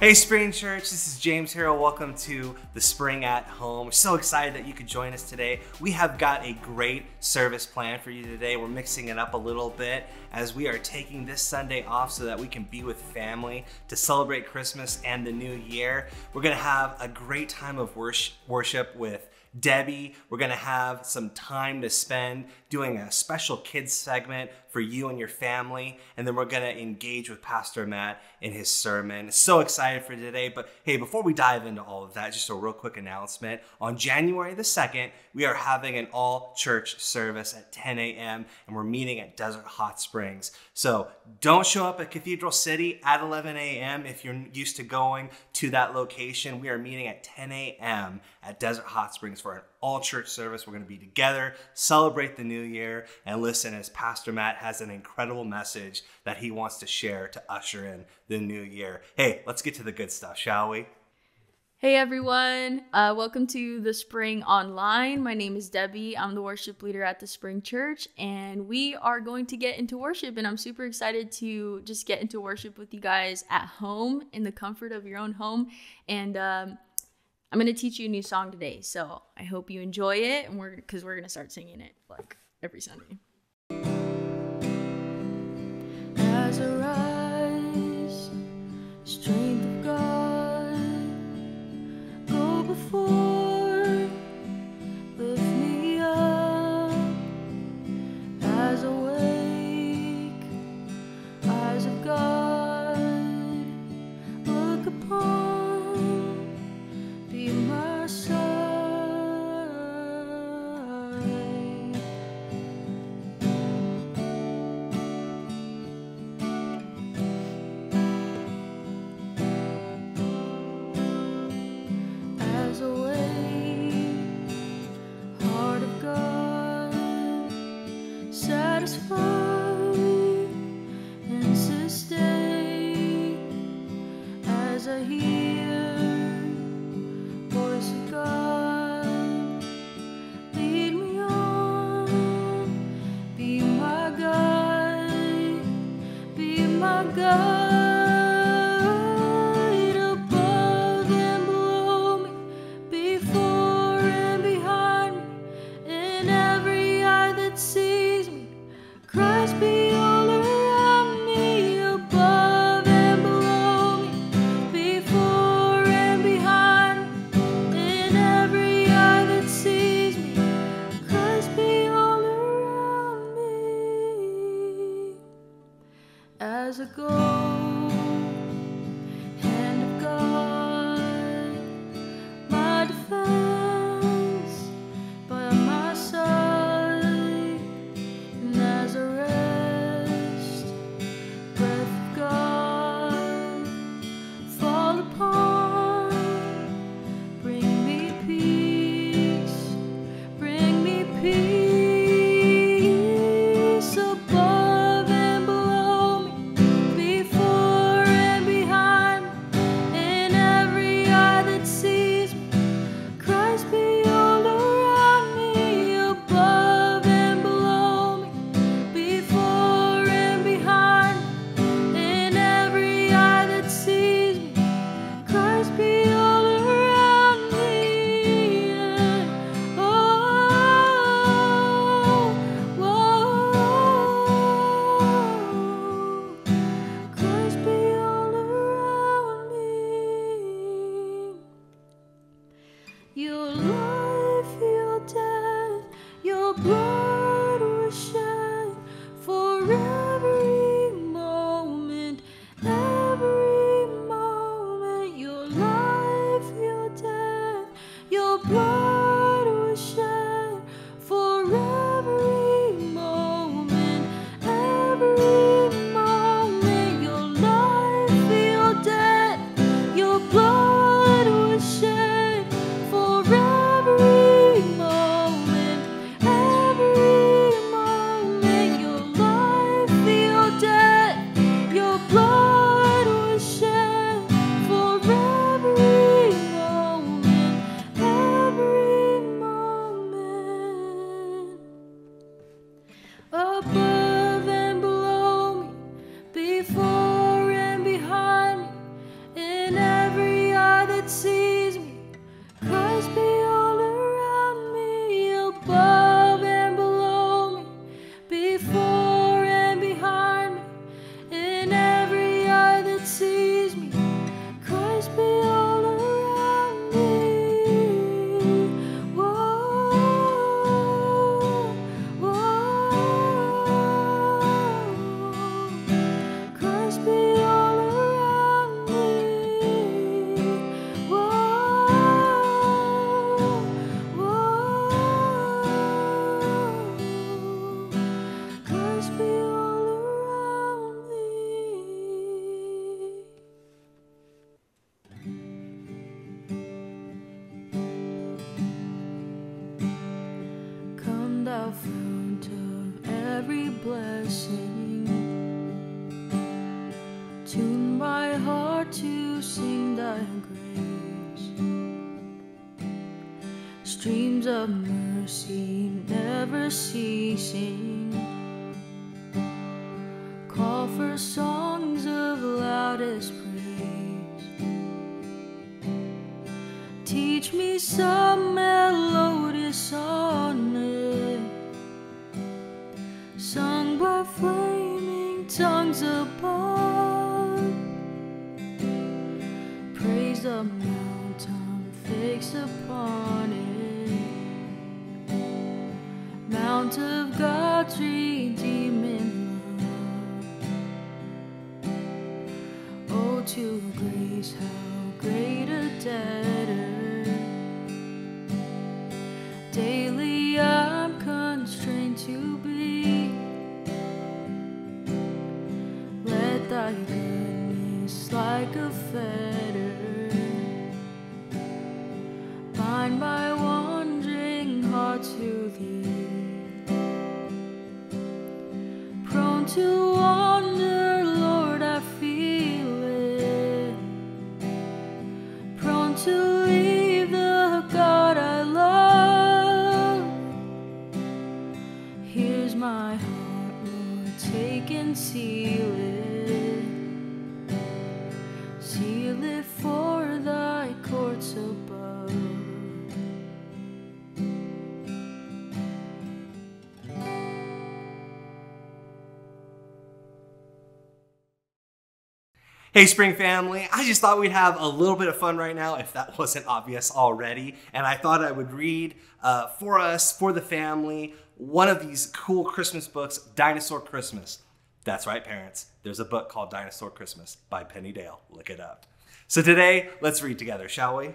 Hey, Spring Church, this is James Harrell. Welcome to the Spring at Home. We're so excited that you could join us today. We have got a great service plan for you today. We're mixing it up a little bit as we are taking this Sunday off so that we can be with family to celebrate Christmas and the new year. We're going to have a great time of worship with Debbie. We're going to have some time to spend doing a special kids segment for you and your family. And then we're going to engage with Pastor Matt in his sermon. So excited for today. But hey, before we dive into all of that, just a real quick announcement. On January the 2nd, we are having an all church service at 10 a.m. and we're meeting at Desert Hot Springs. So don't show up at Cathedral City at 11 a.m. if you're used to going to that location. We are meeting at 10 a.m. at Desert Hot Springs for an all church service. We're going to be together, celebrate the new year, and listen as Pastor Matt has an incredible message that he wants to share to usher in the new year. Hey, let's get to the good stuff, shall we? Hey everyone, uh, welcome to the Spring Online. My name is Debbie. I'm the worship leader at the Spring Church, and we are going to get into worship. And I'm super excited to just get into worship with you guys at home in the comfort of your own home. And um, I'm gonna teach you a new song today, so I hope you enjoy it, and we're because we're gonna start singing it like every Sunday. As rise, tongues above. Praise the mountain fixed upon it, Mount of God's redeeming love. Oh, to grace, how my heart, Lord, take and seal it. Hey, Spring family, I just thought we'd have a little bit of fun right now, if that wasn't obvious already. And I thought I would read uh, for us, for the family, one of these cool Christmas books, Dinosaur Christmas. That's right, parents. There's a book called Dinosaur Christmas by Penny Dale. Look it up. So today, let's read together, shall we?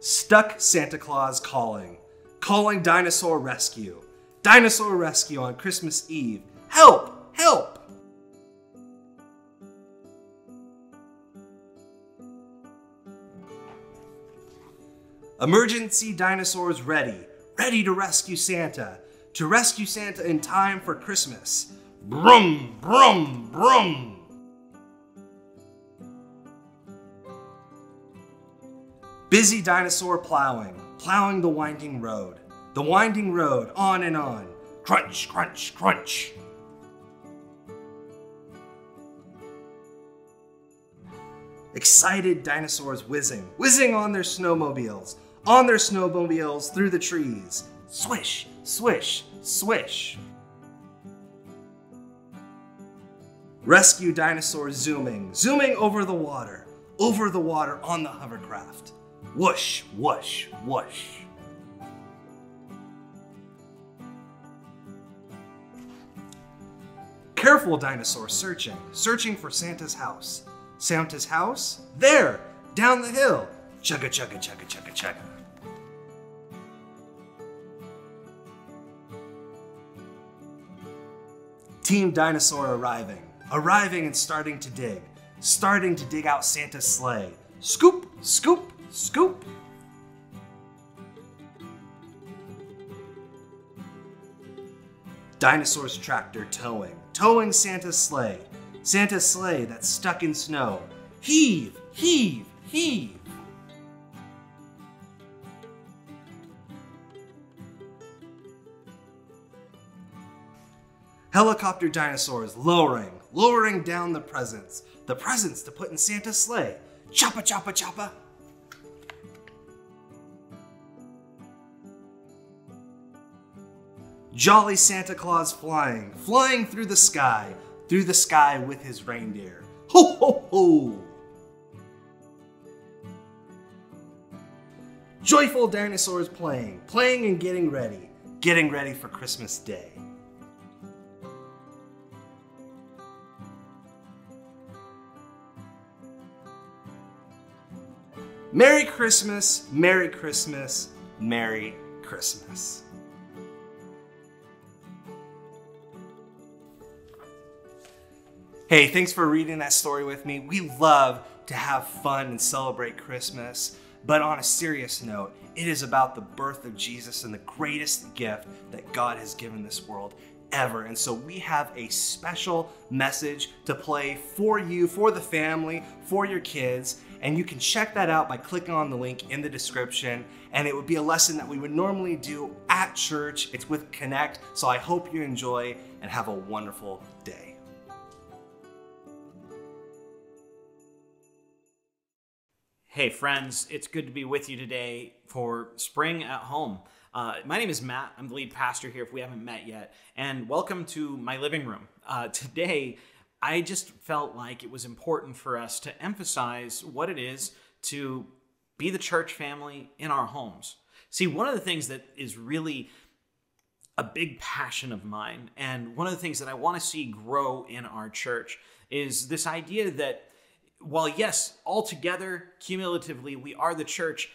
Stuck Santa Claus calling, calling dinosaur rescue. Dinosaur rescue on Christmas Eve. Help! Help! Emergency dinosaurs ready, ready to rescue Santa, to rescue Santa in time for Christmas. Brum, brum, brum. Busy dinosaur plowing, plowing the winding road. The winding road, on and on. Crunch, crunch, crunch. Excited dinosaurs whizzing, whizzing on their snowmobiles, on their snowmobiles through the trees. Swish, swish, swish. Rescue dinosaurs zooming, zooming over the water, over the water on the hovercraft. Whoosh, whoosh, whoosh. Careful dinosaur searching, searching for Santa's house. Santa's house? There, down the hill. Chugga, chugga, chugga, chugga, chugga. Team Dinosaur arriving, arriving and starting to dig, starting to dig out Santa's sleigh. Scoop, scoop, scoop. Dinosaur's tractor towing, towing Santa's sleigh. Santa's sleigh that's stuck in snow. Heave, heave, heave. Helicopter dinosaurs lowering, lowering down the presents. The presents to put in Santa's sleigh. Choppa, choppa, choppa. Jolly Santa Claus flying, flying through the sky, through the sky with his reindeer. Ho, ho, ho! Joyful dinosaurs playing, playing and getting ready, getting ready for Christmas Day. Merry Christmas, Merry Christmas, Merry Christmas. Hey, thanks for reading that story with me. We love to have fun and celebrate Christmas. But on a serious note, it is about the birth of Jesus and the greatest gift that God has given this world ever. And so we have a special message to play for you, for the family, for your kids. And you can check that out by clicking on the link in the description. And it would be a lesson that we would normally do at church. It's with Connect. So I hope you enjoy and have a wonderful day. Hey, friends, it's good to be with you today for Spring at Home. Uh, my name is Matt. I'm the lead pastor here if we haven't met yet. And welcome to my living room. Uh, today, I just felt like it was important for us to emphasize what it is to be the church family in our homes. See, one of the things that is really a big passion of mine, and one of the things that I want to see grow in our church, is this idea that while yes, altogether, cumulatively, we are the church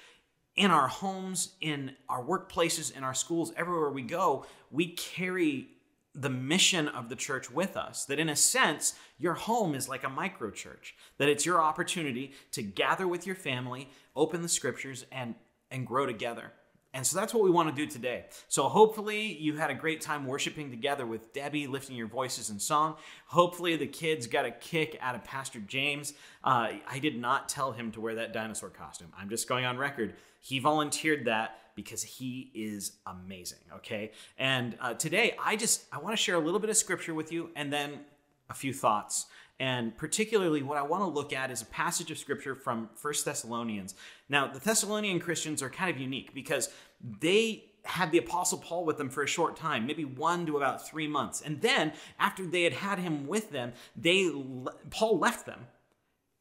in our homes, in our workplaces, in our schools, everywhere we go, we carry the mission of the church with us. That in a sense, your home is like a micro church, that it's your opportunity to gather with your family, open the scriptures, and, and grow together. And so that's what we want to do today. So hopefully you had a great time worshiping together with Debbie, lifting your voices in song. Hopefully the kids got a kick out of Pastor James. Uh, I did not tell him to wear that dinosaur costume. I'm just going on record. He volunteered that because he is amazing. Okay. And uh, today I just I want to share a little bit of scripture with you and then a few thoughts. And particularly, what I want to look at is a passage of scripture from First Thessalonians. Now, the Thessalonian Christians are kind of unique because they had the apostle paul with them for a short time maybe one to about three months. And then after they had had him with them they paul left them.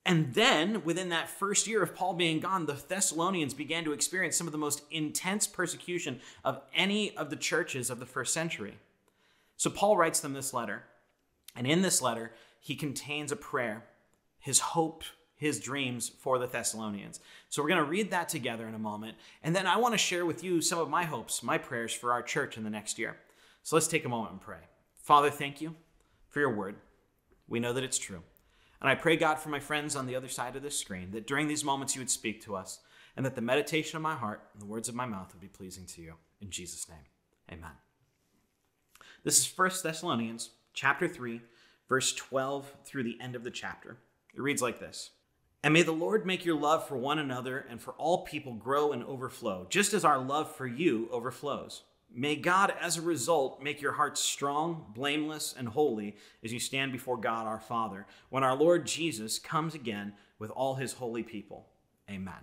And then within that first year of paul being gone the thessalonians began to experience some of the most intense persecution of any of the churches of the first century. So paul writes them this letter. And in this letter he contains a prayer, his hope, his dreams for the Thessalonians. So we're going to read that together in a moment. And then I want to share with you some of my hopes, my prayers for our church in the next year. So let's take a moment and pray. Father, thank you for your word. We know that it's true. And I pray, God, for my friends on the other side of this screen, that during these moments you would speak to us, and that the meditation of my heart and the words of my mouth would be pleasing to you. In Jesus' name, amen. This is 1 Thessalonians chapter 3, verse 12 through the end of the chapter. It reads like this And may the Lord make your love for one another and for all people grow and overflow, just as our love for you overflows. May God, as a result, make your hearts strong, blameless, and holy as you stand before God our Father when our Lord Jesus comes again with all his holy people. Amen.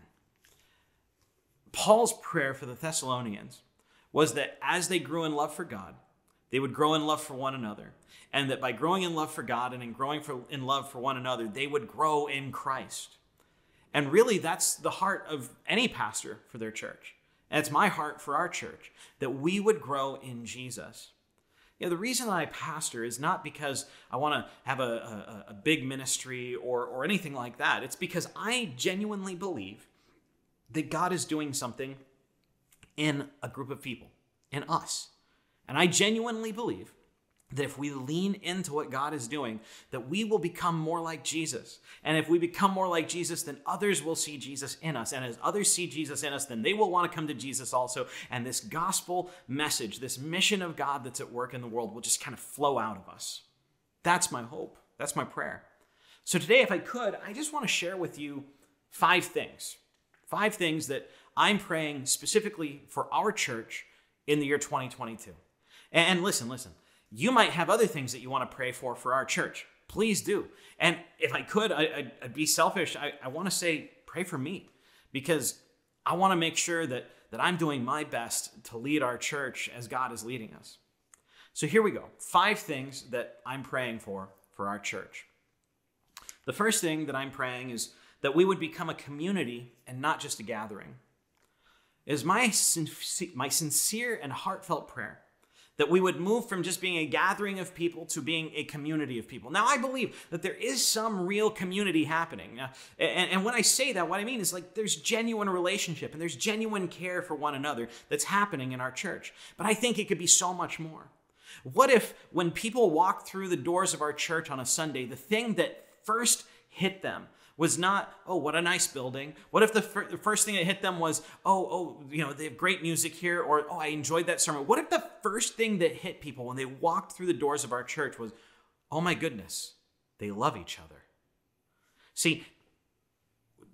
Paul's prayer for the Thessalonians was that as they grew in love for God, they would grow in love for one another. And that by growing in love for God and in growing for, in love for one another, they would grow in Christ. And really, that's the heart of any pastor for their church. And it's my heart for our church that we would grow in Jesus. You know, the reason I pastor is not because I want to have a, a, a, big ministry or, or anything like that. It's because I genuinely believe that God is doing something in a group of people, in us. And I genuinely believe that if we lean into what God is doing, that we will become more like Jesus. And if we become more like Jesus, then others will see Jesus in us. And as others see Jesus in us, then they will want to come to Jesus also. And this gospel message, this mission of God that's at work in the world will just kind of flow out of us. That's my hope. That's my prayer. So today, if I could, I just want to share with you five things. Five things that I'm praying specifically for our church in the year 2022. And listen, listen, you might have other things that you want to pray for for our church. Please do. And if I could, I, would be selfish. I, I want to say, pray for me because I want to make sure that, that I'm doing my best to lead our church as God is leading us. So here we go five things that I'm praying for for our church. The first thing that I'm praying is that we would become a community and not just a gathering. It is my, my sincere and heartfelt prayer that we would move from just being a gathering of people to being a community of people. Now, I believe that there is some real community happening. Uh, and, and when I say that, what I mean is like there's genuine relationship and there's genuine care for one another that's happening in our church. But I think it could be so much more. What if when people walk through the doors of our church on a Sunday, the thing that first hit them was not, oh, what a nice building. What if the, fir- the first thing that hit them was, oh, oh, you know, they have great music here, or oh, I enjoyed that sermon. What if the first thing that hit people when they walked through the doors of our church was, oh my goodness, they love each other? See,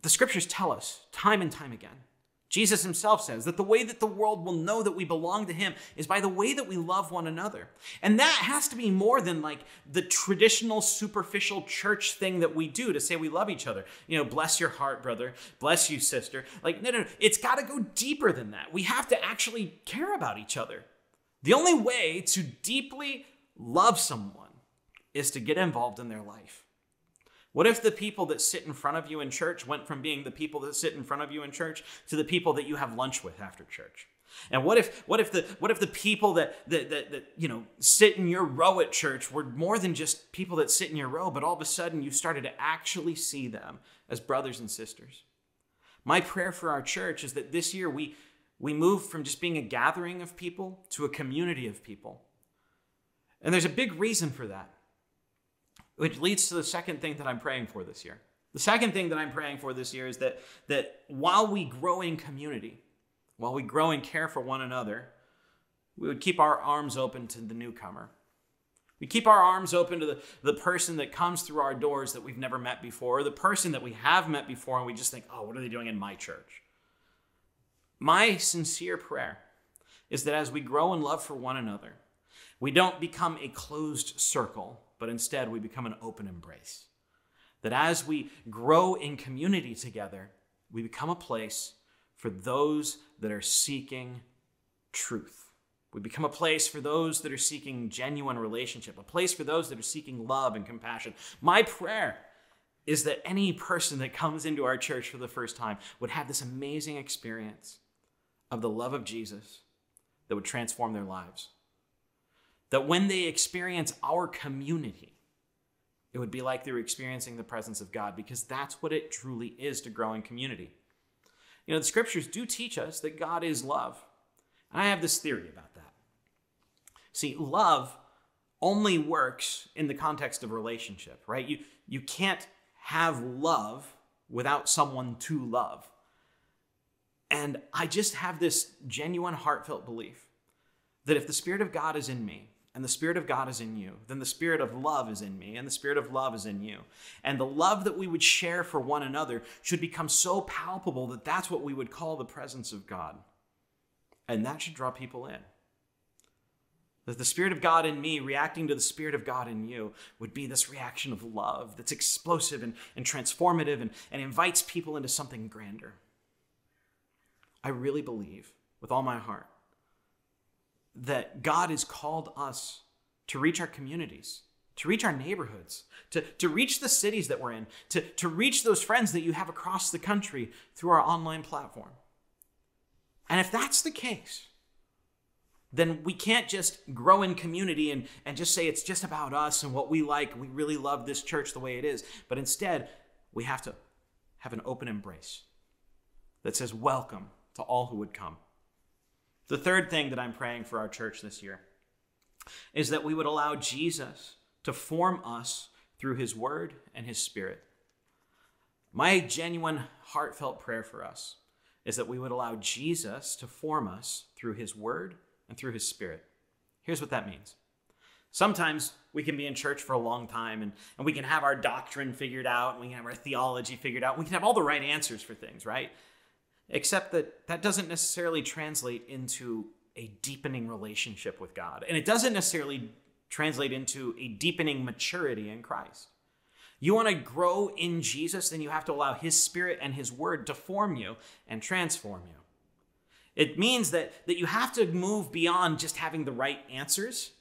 the scriptures tell us time and time again Jesus himself says that the way that the world will know that we belong to him is by the way that we love one another. And that has to be more than like the traditional superficial church thing that we do to say we love each other. You know, bless your heart, brother. Bless you, sister. Like, no, no, no. It's got to go deeper than that. We have to actually care about each other. The only way to deeply love someone is to get involved in their life. What if the people that sit in front of you in church went from being the people that sit in front of you in church to the people that you have lunch with after church? And what if what if the what if the people that that, that, that you know sit in your row at church were more than just people that sit in your row, but all of a sudden you started to actually see them as brothers and sisters? My prayer for our church is that this year we we move from just being a gathering of people to a community of people. And there's a big reason for that. Which leads to the second thing that I'm praying for this year. The second thing that I'm praying for this year is that, that while we grow in community, while we grow and care for one another, we would keep our arms open to the newcomer. We keep our arms open to the, the person that comes through our doors that we've never met before, or the person that we have met before, and we just think, oh, what are they doing in my church? My sincere prayer is that as we grow in love for one another, we don't become a closed circle but instead we become an open embrace. That as we grow in community together, we become a place for those that are seeking truth. We become a place for those that are seeking genuine relationship, a place for those that are seeking love and compassion. My prayer is that any person that comes into our church for the first time would have this amazing experience of the love of Jesus that would transform their lives. That when they experience our community, it would be like they were experiencing the presence of God because that's what it truly is to grow in community. You know, the scriptures do teach us that God is love. And I have this theory about that. See, love only works in the context of relationship, right? You, you can't have love without someone to love. And I just have this genuine, heartfelt belief that if the Spirit of God is in me, and the Spirit of God is in you, then the Spirit of love is in me, and the Spirit of love is in you. And the love that we would share for one another should become so palpable that that's what we would call the presence of God. And that should draw people in. That the Spirit of God in me reacting to the Spirit of God in you would be this reaction of love that's explosive and, and transformative and, and invites people into something grander. I really believe with all my heart that God has called us to reach our communities, to reach our neighborhoods, to, to reach the cities that we're in, to, to reach those friends that you have across the country through our online platform. And if that's the case, then we can't just grow in community and, and just say it's just about us and what we like. We really love this church the way it is. But instead, we have to have an open embrace that says, Welcome to all who would come. The third thing that I'm praying for our church this year is that we would allow Jesus to form us through his word and his spirit. My genuine, heartfelt prayer for us is that we would allow Jesus to form us through his word and through his spirit. Here's what that means. Sometimes we can be in church for a long time and, and we can have our doctrine figured out, and we can have our theology figured out, we can have all the right answers for things, right? Except that that doesn't necessarily translate into a deepening relationship with God. And it doesn't necessarily translate into a deepening maturity in Christ. You want to grow in Jesus, then you have to allow His Spirit and His Word to form you and transform you. It means that, that you have to move beyond just having the right answers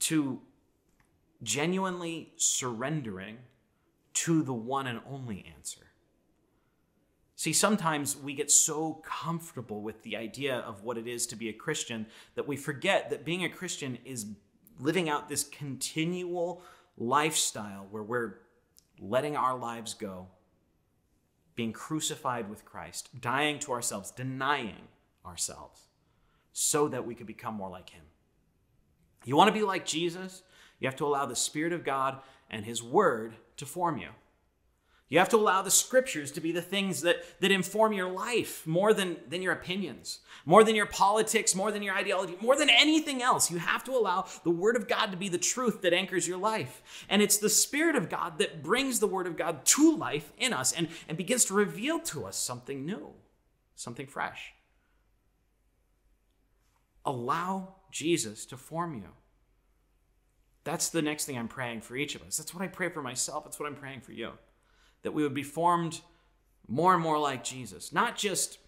to genuinely surrendering to the one and only answer. See, sometimes we get so comfortable with the idea of what it is to be a Christian that we forget that being a Christian is living out this continual lifestyle where we're letting our lives go, being crucified with Christ, dying to ourselves, denying ourselves, so that we could become more like Him. You want to be like Jesus? You have to allow the Spirit of God and His Word to form you. You have to allow the scriptures to be the things that, that inform your life more than, than your opinions, more than your politics, more than your ideology, more than anything else. You have to allow the Word of God to be the truth that anchors your life. And it's the Spirit of God that brings the Word of God to life in us and, and begins to reveal to us something new, something fresh. Allow Jesus to form you. That's the next thing I'm praying for each of us. That's what I pray for myself. That's what I'm praying for you that we would be formed more and more like Jesus, not just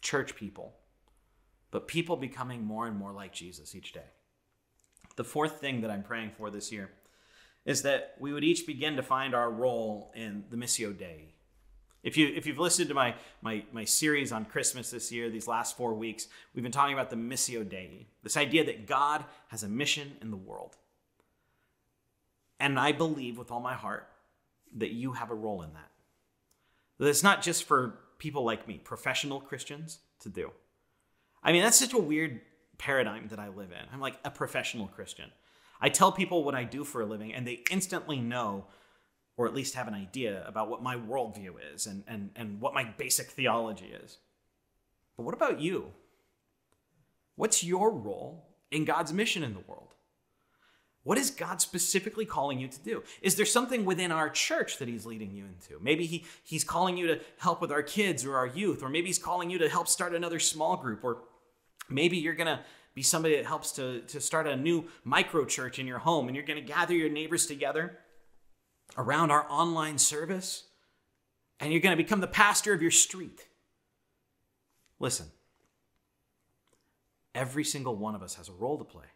church people, but people becoming more and more like Jesus each day. The fourth thing that I'm praying for this year is that we would each begin to find our role in the Missio Dei. If, you, if you've listened to my, my, my series on Christmas this year, these last four weeks, we've been talking about the Missio Dei, this idea that God has a mission in the world. And I believe with all my heart that you have a role in that. That it's not just for people like me, professional Christians, to do. I mean, that's such a weird paradigm that I live in. I'm like a professional Christian. I tell people what I do for a living, and they instantly know, or at least have an idea about what my worldview is and, and, and what my basic theology is. But what about you? What's your role in God's mission in the world? What is God specifically calling you to do? Is there something within our church that He's leading you into? Maybe he, He's calling you to help with our kids or our youth, or maybe He's calling you to help start another small group, or maybe you're going to be somebody that helps to, to start a new micro church in your home and you're going to gather your neighbors together around our online service and you're going to become the pastor of your street. Listen, every single one of us has a role to play.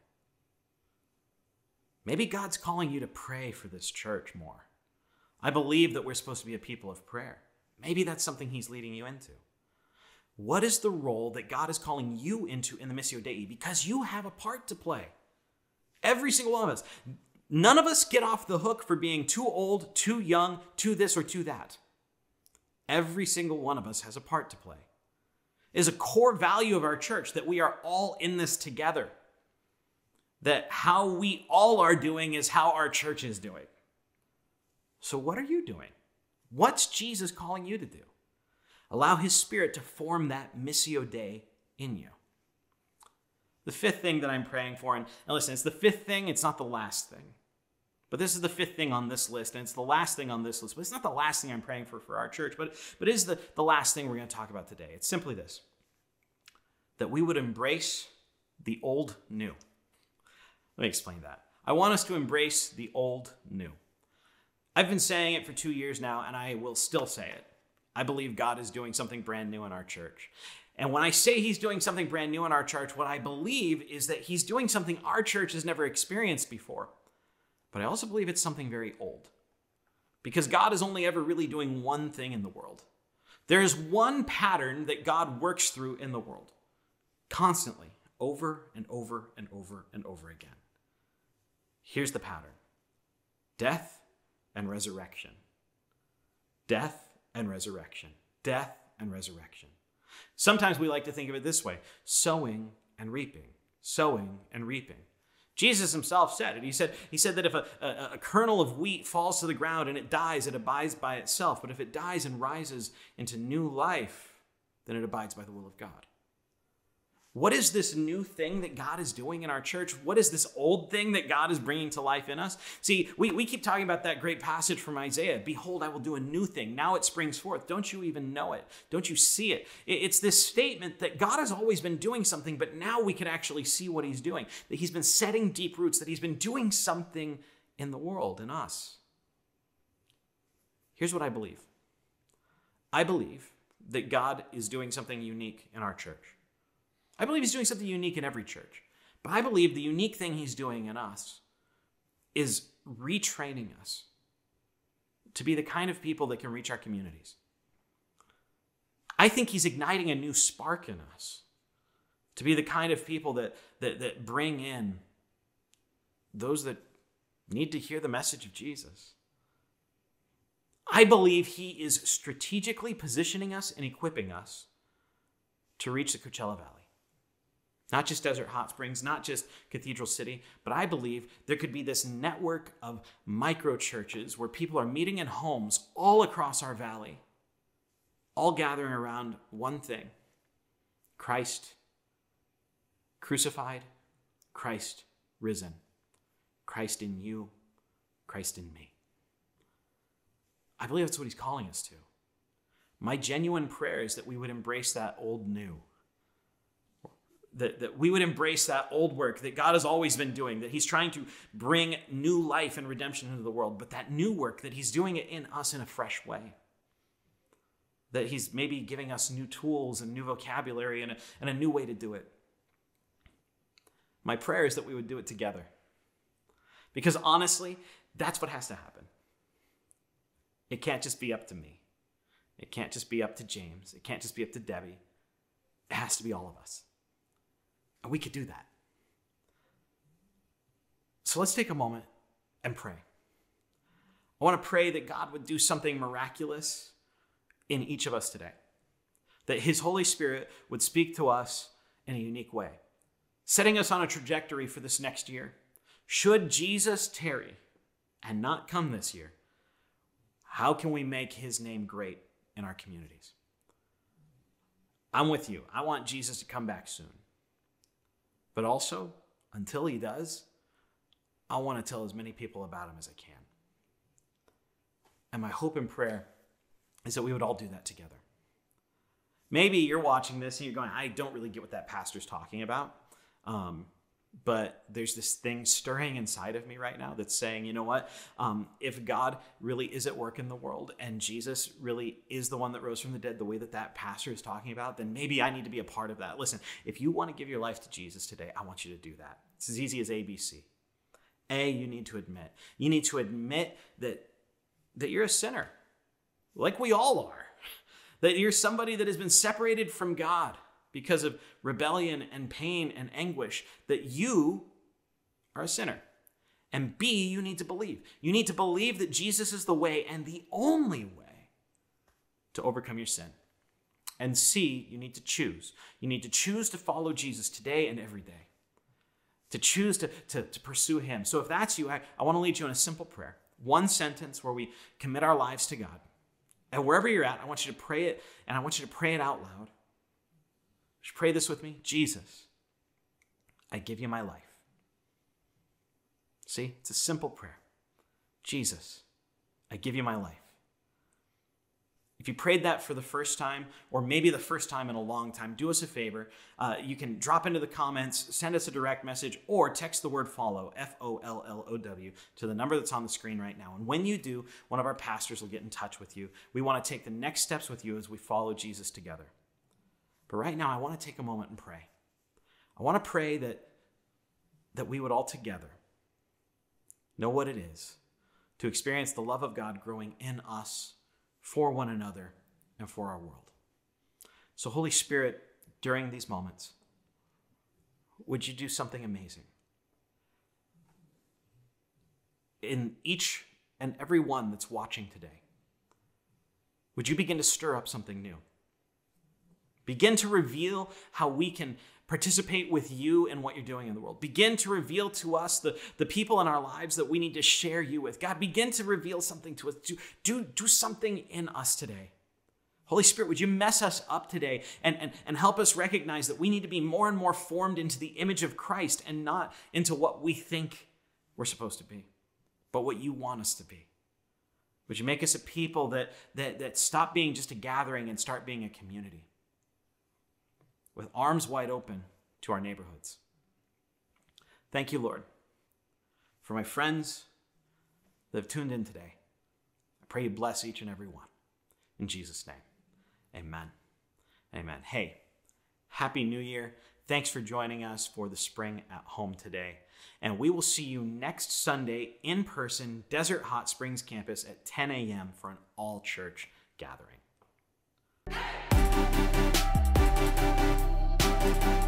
Maybe God's calling you to pray for this church more. I believe that we're supposed to be a people of prayer. Maybe that's something He's leading you into. What is the role that God is calling you into in the Missio Dei? Because you have a part to play. Every single one of us. None of us get off the hook for being too old, too young, too this or too that. Every single one of us has a part to play. It is a core value of our church that we are all in this together that how we all are doing is how our church is doing. So, what are you doing? What's Jesus calling you to do? Allow his spirit to form that missio dei in you. The fifth thing that I'm praying for, and, and listen, it's the fifth thing, it's not the last thing. But this is the fifth thing on this list, and it's the last thing on this list. But it's not the last thing I'm praying for for our church, but, but it is the, the last thing we're going to talk about today. It's simply this that we would embrace the old new. Let me explain that. I want us to embrace the old new. I've been saying it for two years now, and I will still say it. I believe God is doing something brand new in our church. And when I say he's doing something brand new in our church, what I believe is that he's doing something our church has never experienced before. But I also believe it's something very old. Because God is only ever really doing one thing in the world. There is one pattern that God works through in the world constantly, over and over and over and over again. Here's the pattern death and resurrection. Death and resurrection. Death and resurrection. Sometimes we like to think of it this way sowing and reaping. Sowing and reaping. Jesus himself said it. He said, he said that if a, a, a, kernel of wheat falls to the ground and it dies, it abides by itself. But if it dies and rises into new life, then it abides by the will of God. What is this new thing that God is doing in our church? What is this old thing that God is bringing to life in us? See, we, we keep talking about that great passage from Isaiah Behold, I will do a new thing. Now it springs forth. Don't you even know it? Don't you see it? It's this statement that God has always been doing something, but now we can actually see what He's doing. That He's been setting deep roots, that He's been doing something in the world, in us. Here's what I believe I believe that God is doing something unique in our church. I believe he's doing something unique in every church. But I believe the unique thing he's doing in us is retraining us to be the kind of people that can reach our communities. I think he's igniting a new spark in us to be the kind of people that, that, that bring in those that need to hear the message of Jesus. I believe he is strategically positioning us and equipping us to reach the Coachella Valley. Not just Desert Hot Springs, not just Cathedral City, but I believe there could be this network of micro churches where people are meeting in homes all across our valley, all gathering around one thing Christ crucified, Christ risen, Christ in you, Christ in me. I believe that's what he's calling us to. My genuine prayer is that we would embrace that old new that, that we would embrace that old work that God has always been doing, that He's trying to bring new life and redemption into the world, but that new work, that He's doing it in us in a fresh way. That He's maybe giving us new tools and new vocabulary and a, and a new way to do it. My prayer is that we would do it together. Because honestly, that's what has to happen. It can't just be up to me. It can't just be up to James. It can't just be up to Debbie. It has to be all of us. And we could do that. So let's take a moment and pray. I want to pray that God would do something miraculous in each of us today, that His Holy Spirit would speak to us in a unique way, setting us on a trajectory for this next year. Should Jesus tarry and not come this year, how can we make His name great in our communities? I'm with you. I want Jesus to come back soon. But also, until he does, I want to tell as many people about him as I can. And my hope and prayer is that we would all do that together. Maybe you're watching this and you're going, I don't really get what that pastor's talking about. Um, but there's this thing stirring inside of me right now that's saying, you know what? Um, if God really is at work in the world and Jesus really is the one that rose from the dead, the way that that pastor is talking about, then maybe I need to be a part of that. Listen, if you want to give your life to Jesus today, I want you to do that. It's as easy as ABC. A, you need to admit. You need to admit that, that you're a sinner, like we all are, that you're somebody that has been separated from God because of rebellion and pain and anguish that you are a sinner. And B, you need to believe. You need to believe that Jesus is the way and the only way to overcome your sin. And C, you need to choose. You need to choose to follow Jesus today and every day, to choose to, to, to pursue Him. So if that's you, I, I want to lead you in a simple prayer. One sentence where we commit our lives to God. And wherever you're at, I want you to pray it, and I want you to pray it out loud. Pray this with me Jesus, I give you my life. See, it's a simple prayer. Jesus, I give you my life. If you prayed that for the first time, or maybe the first time in a long time, do us a favor. Uh, you can drop into the comments, send us a direct message, or text the word follow, F O L L O W, to the number that's on the screen right now. And when you do, one of our pastors will get in touch with you. We want to take the next steps with you as we follow Jesus together. But right now, I want to take a moment and pray. I want to pray that, that we would all together know what it is to experience the love of God growing in us for one another and for our world. So, Holy Spirit, during these moments, would you do something amazing? In each and every one that's watching today, would you begin to stir up something new? Begin to reveal how we can participate with you in what you're doing in the world. Begin to reveal to us the, the people in our lives that we need to share you with. God, begin to reveal something to us. Do, do, do something in us today. Holy Spirit, would you mess us up today and, and, and help us recognize that we need to be more and more formed into the image of Christ and not into what we think we're supposed to be, but what you want us to be? Would you make us a people that, that, that stop being just a gathering and start being a community? With arms wide open to our neighborhoods. Thank you, Lord, for my friends that have tuned in today. I pray you bless each and every one. In Jesus' name, amen. Amen. Hey, Happy New Year. Thanks for joining us for the Spring at Home today. And we will see you next Sunday in person, Desert Hot Springs campus at 10 a.m. for an all church gathering thank you